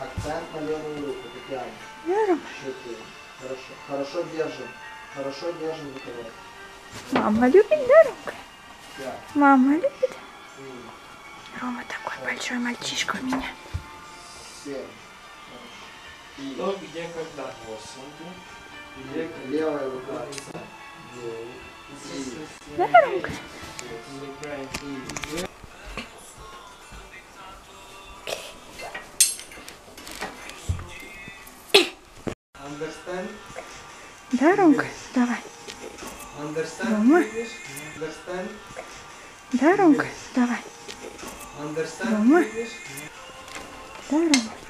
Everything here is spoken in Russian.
Акцент на левую руку, Татьяна. Да, Рома? Четыре. Хорошо. Хорошо держим. Хорошо держим рукоять. Мама любит, да, Ромка? Пять. Мама любит. М, Рома такой большой мальчишка у меня. Семь. Хорошо. И Кто, где, когда? Восемь. Где, левая рука. Девять. Да, Ромка? Да, Ромка? Давай. Рома? Да, Ромка? Давай. Рома? Да, Рома?